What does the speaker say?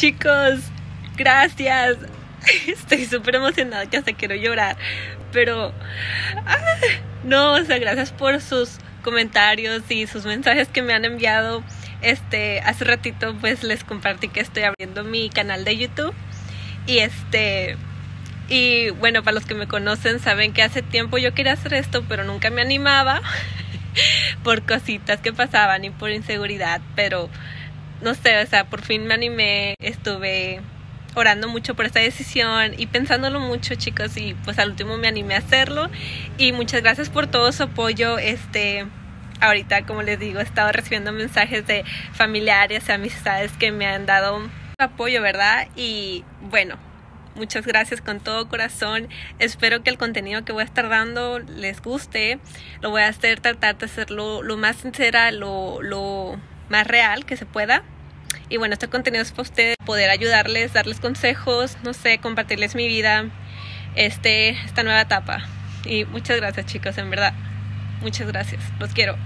Chicos, gracias. Estoy súper emocionada que hasta quiero llorar. Pero, ah, no, o sea, gracias por sus comentarios y sus mensajes que me han enviado. Este, hace ratito pues les compartí que estoy abriendo mi canal de YouTube. Y este, y bueno, para los que me conocen saben que hace tiempo yo quería hacer esto, pero nunca me animaba por cositas que pasaban y por inseguridad, pero no sé, o sea, por fin me animé, estuve orando mucho por esta decisión y pensándolo mucho, chicos, y pues al último me animé a hacerlo y muchas gracias por todo su apoyo, este ahorita como les digo, he estado recibiendo mensajes de familiares y amistades que me han dado apoyo, ¿verdad? Y bueno, Muchas gracias con todo corazón. Espero que el contenido que voy a estar dando les guste. Lo voy a hacer, tratar de hacerlo lo más sincera, lo, lo más real que se pueda. Y bueno, este contenido es para ustedes, poder ayudarles, darles consejos, no sé, compartirles mi vida, este, esta nueva etapa. Y muchas gracias chicos, en verdad. Muchas gracias. Los quiero.